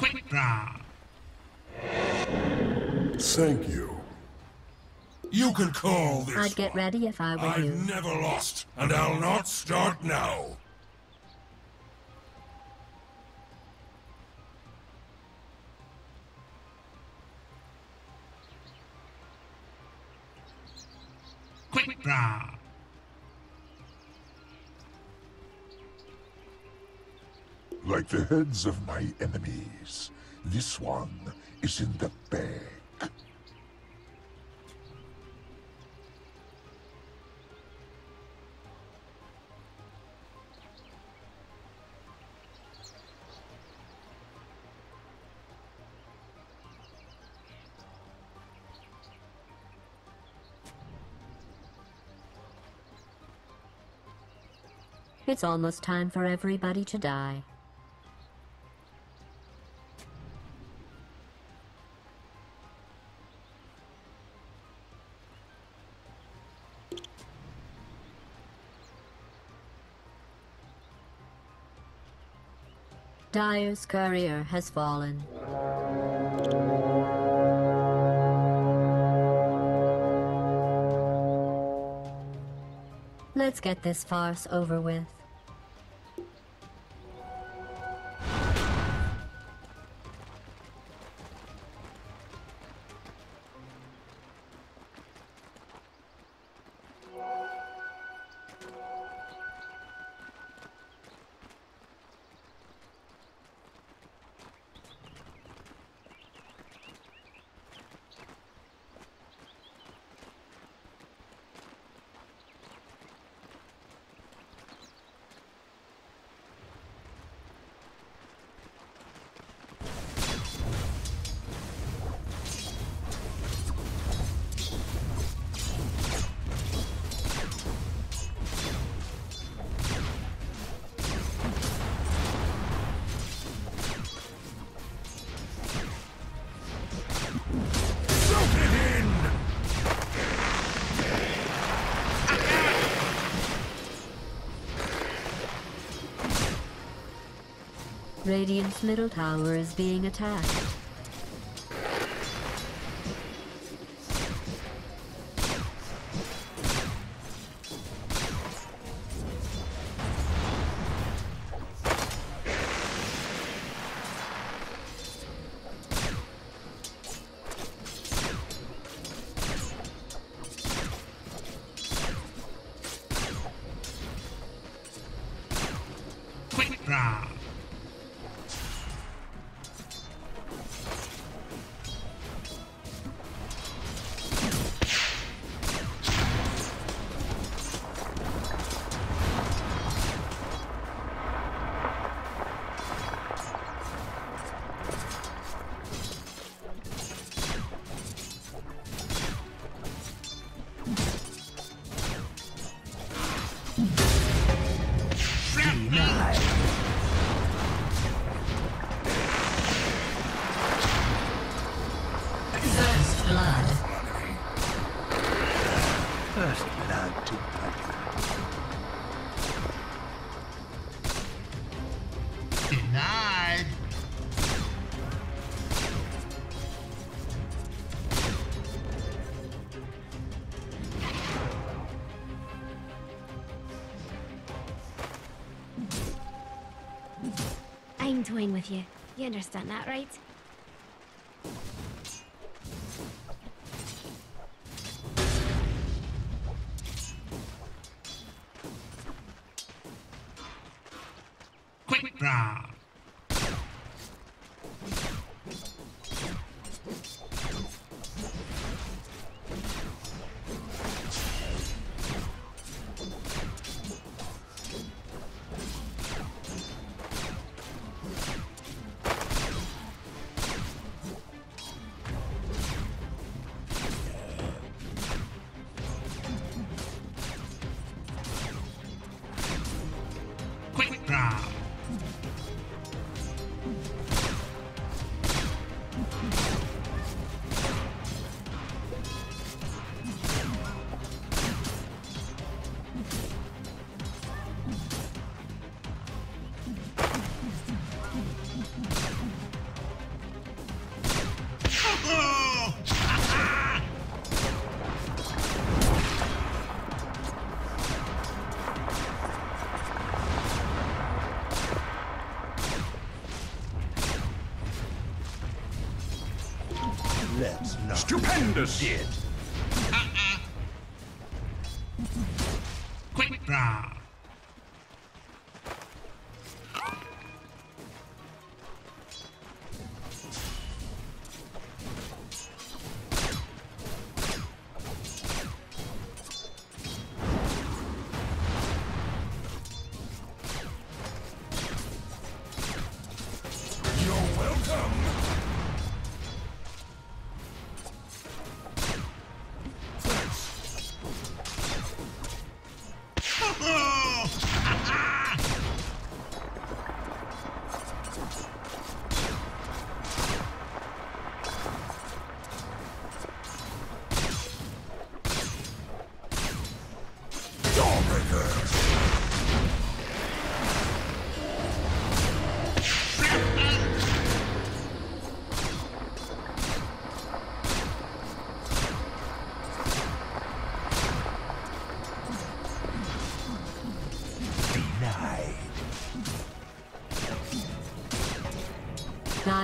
Quick draw. Thank you. You can call this I'd get one. ready if I were I've you. never lost, and I'll not start now. The heads of my enemies, this one is in the bag. It's almost time for everybody to die. Dire's courier has fallen. Let's get this farce over with. Radiant's middle tower is being attacked. I'm toying with you. You understand that, right? Stupendous! did.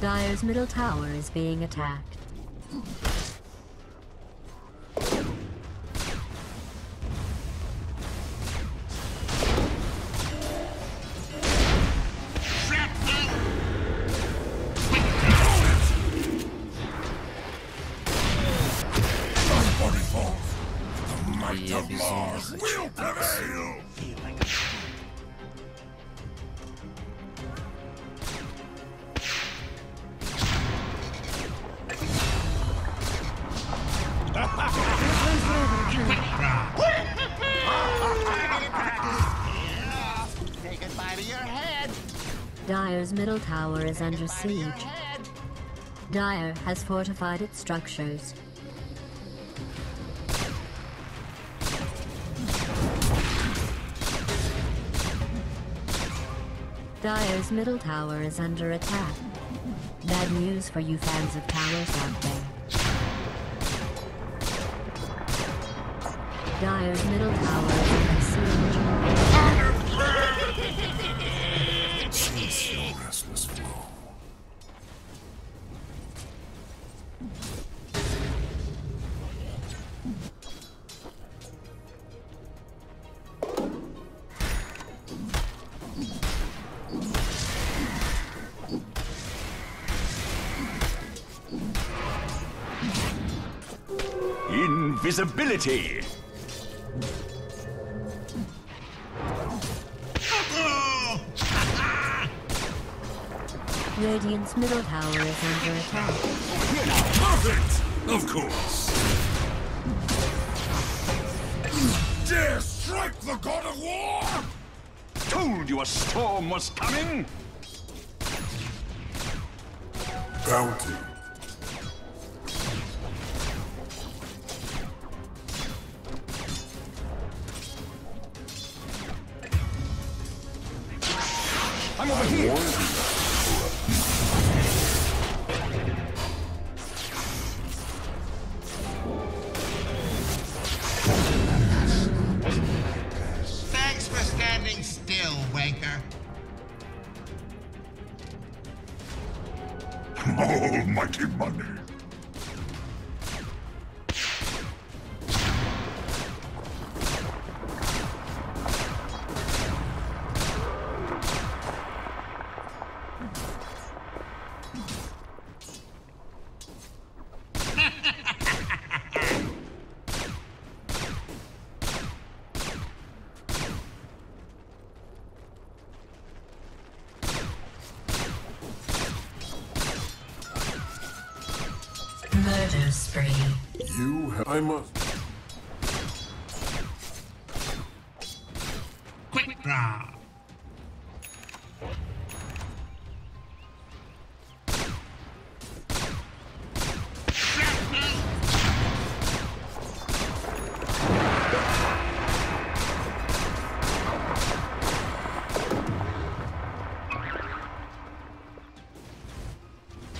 Dire's middle tower is being attacked. Is under siege. Dire has fortified its structures. Dire's middle tower is under attack. Bad news for you fans of towers out there. Dire's middle tower is under siege. Flow. Invisibility. Radiant's middle tower is under attack. Perfect! Of course. Dare strike the god of war! Told you a storm was coming! Bounty. I must... Quick draw.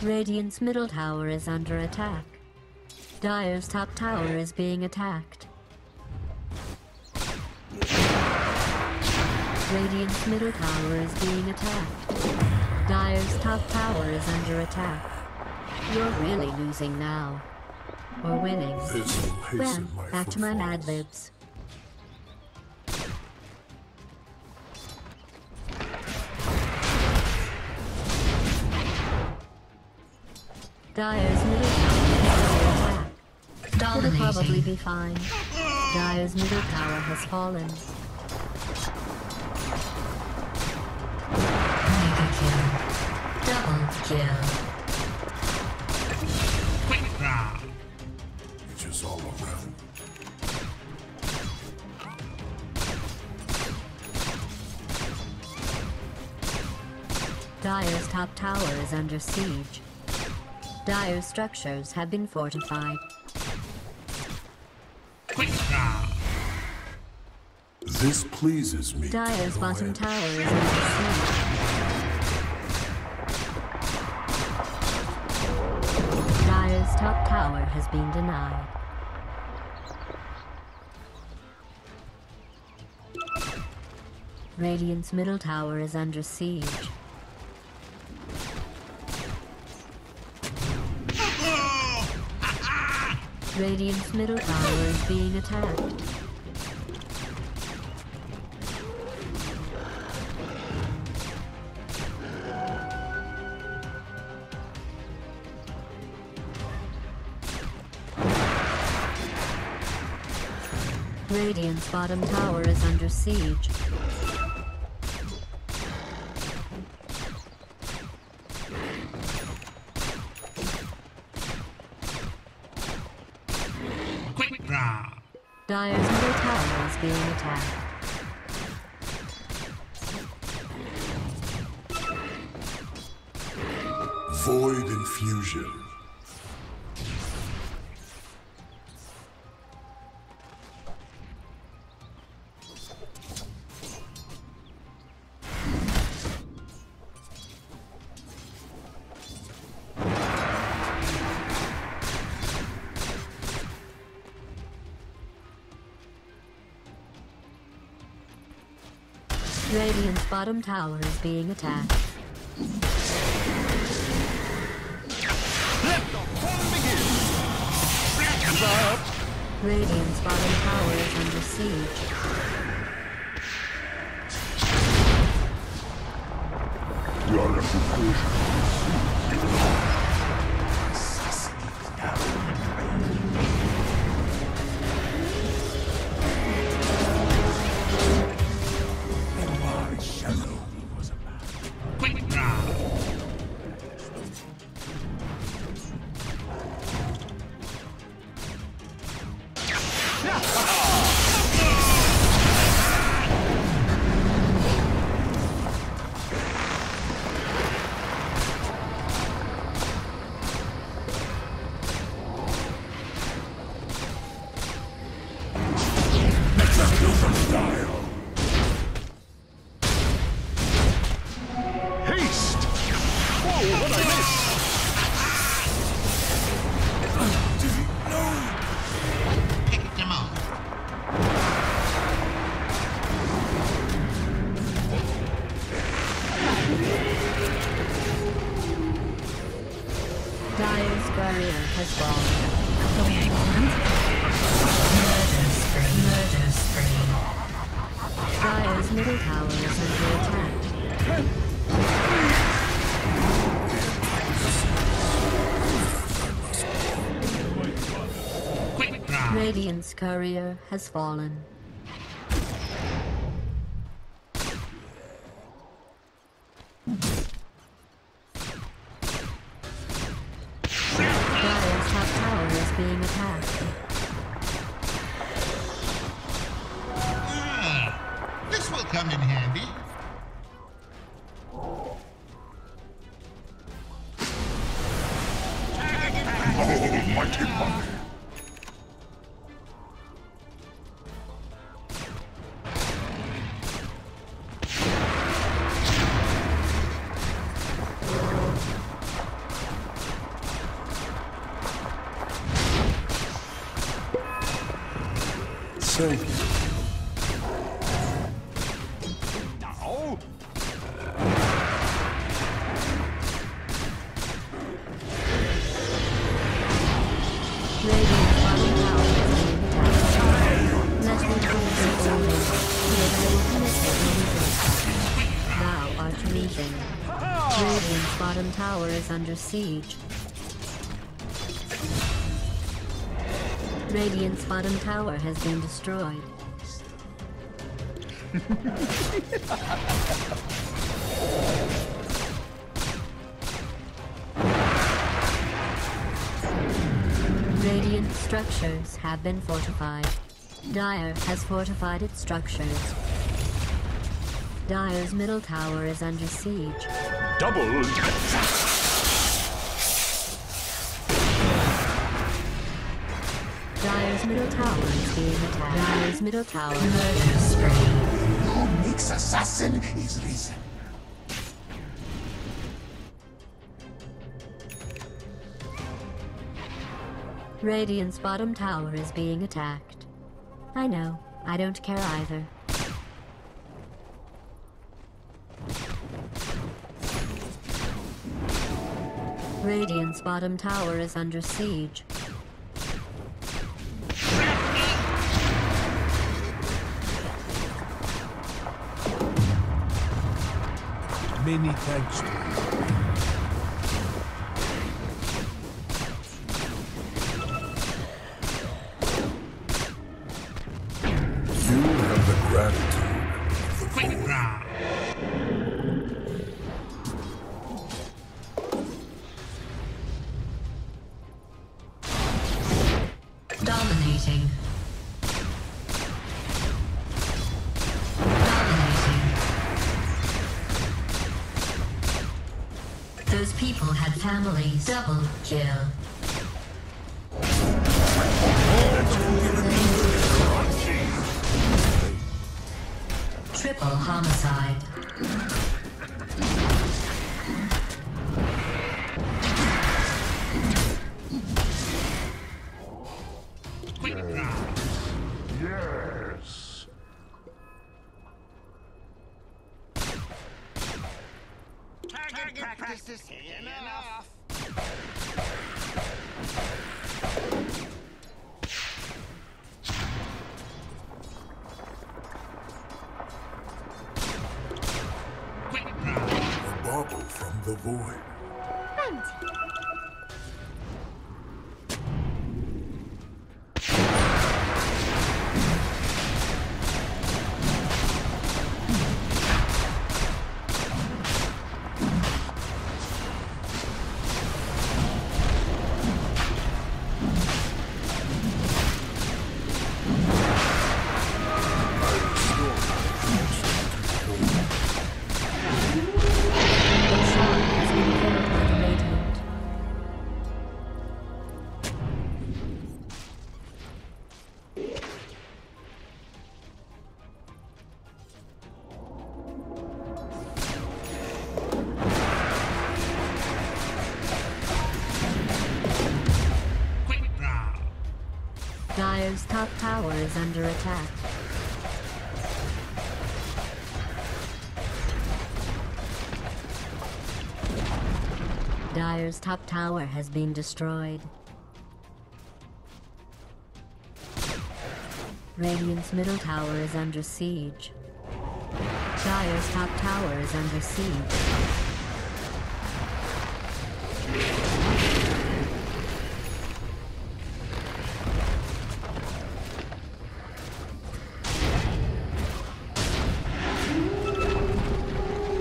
Radiant's middle tower is under attack. Dire's top tower is being attacked. Radiant's middle tower is being attacked. Dire's top tower is under attack. You're really losing now. Or winning. Well, back to my. Mad Libs. Dire's middle It'll probably be fine. Dire's middle tower has fallen. Mega kill. Double kill. Quick draw. Which is all around. Dire's top tower is under siege. Dire's structures have been fortified. Quick draw. This pleases me. Dire's to bottom tower is under siege. Dire's top tower has been denied. Radiant's middle tower is under siege. Radiant's middle tower is being attacked. Radiant's bottom tower is under siege. Quick draw. Dire's middle tower is being attacked. Void infusion. Bottom tower is being attacked. Let the fun begin! Radiant's bottom tower is under siege. Your reputation courier has fallen. Dire's top tower is being attacked. Ah, this will come in handy. Almighty Mother. Thank under siege. Radiant's bottom tower has been destroyed. Radiant structures have been fortified. Dire has fortified its structures. Dire's middle tower is under siege. double. Dire's middle tower is being attacked. Dire's middle tower. Murder spree. Your assassin is risen. Radiant's bottom tower is being attacked. I know. I don't care either. Radiant's bottom tower is under siege. Many thanks to you. Double kill. Triple homicide. Yes. Target practice is enough. Dire's top tower has been destroyed. Radiant's middle tower is under siege. Dire's top tower is under siege.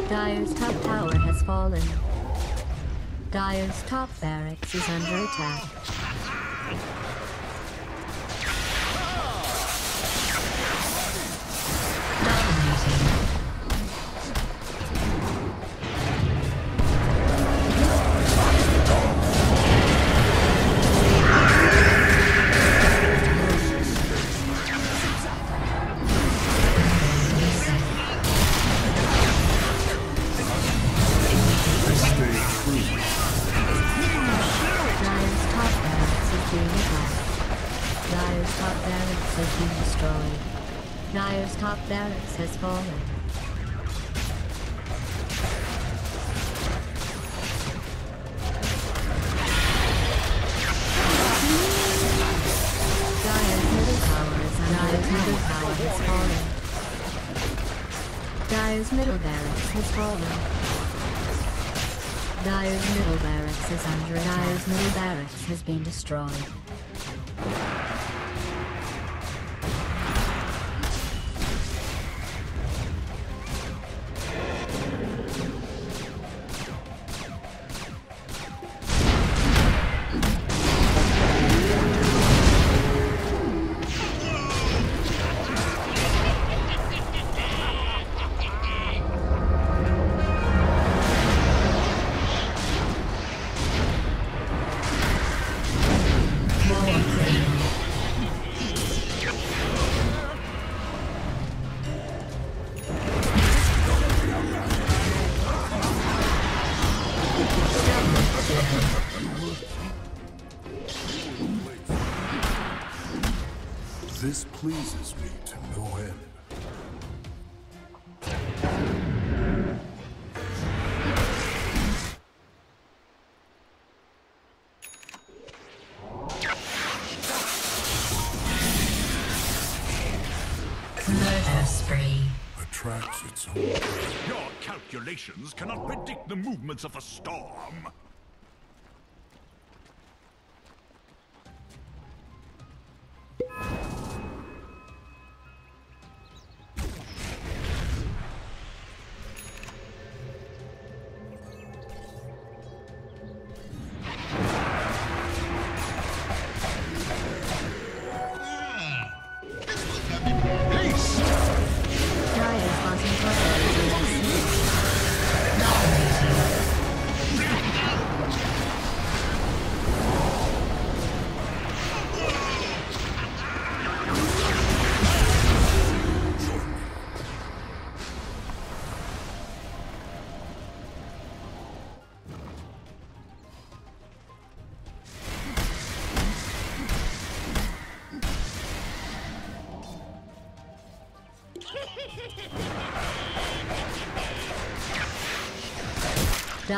Dire's top tower has fallen. Dire's top barracks is under attack. Dire's middle barracks has fallen. Dire's middle barracks is under. Dire's middle barracks has been destroyed. This pleases me to no end. Murder spree. Attracts its own prey. Your calculations cannot predict the movements of a storm.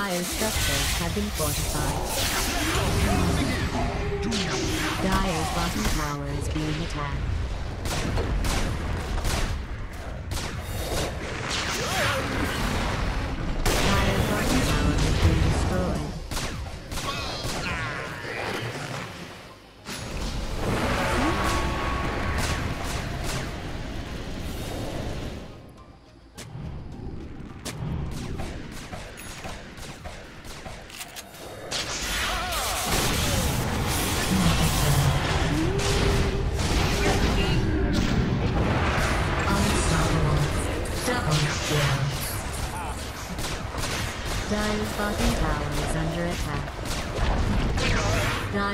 Dire's structures have been fortified. Dire's bottom tower is being attacked.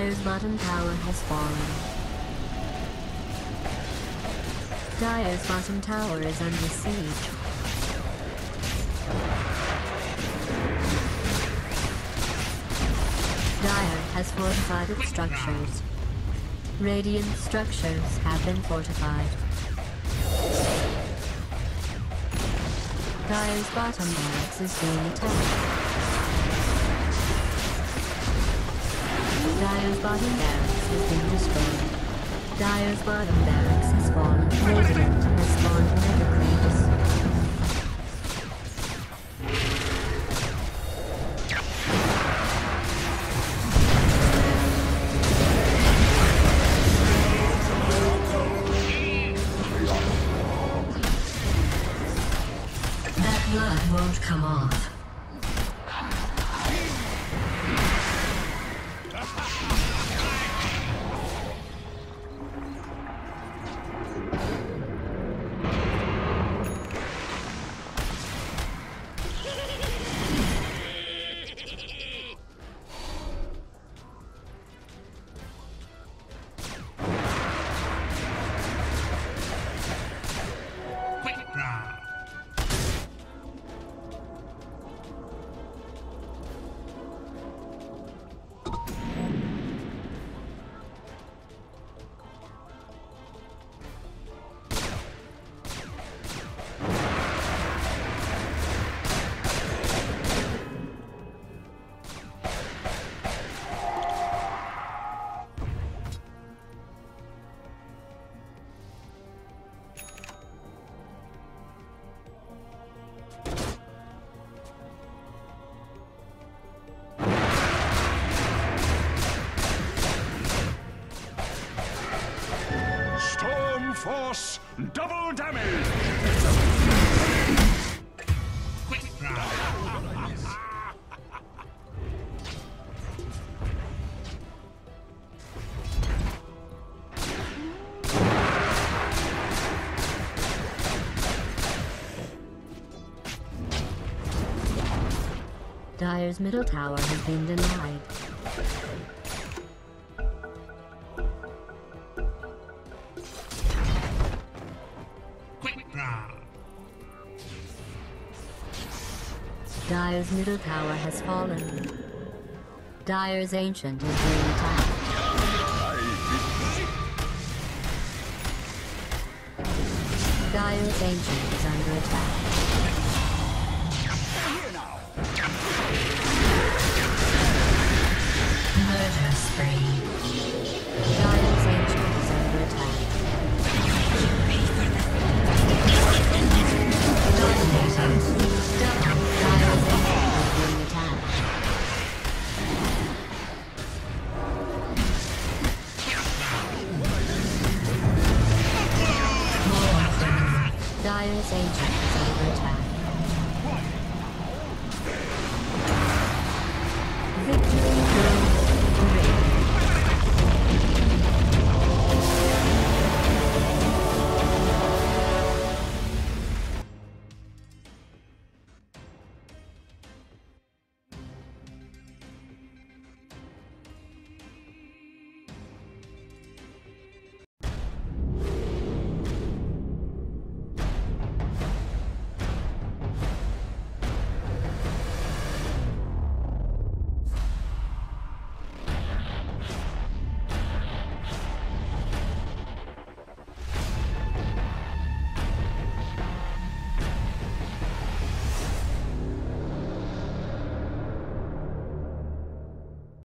Dire's bottom tower has fallen. Dire's bottom tower is under siege. Dire has fortified its structures. Radiant structures have been fortified. Dire's bottom barracks is being attacked. Dire's bottom barracks has been destroyed. Dire's bottom barracks has fallen. Has spawned Dire's middle tower has been denied. Dire's middle tower has fallen. Dire's ancient is being attacked. Dire's ancient is under attack. Dire's agents under attack.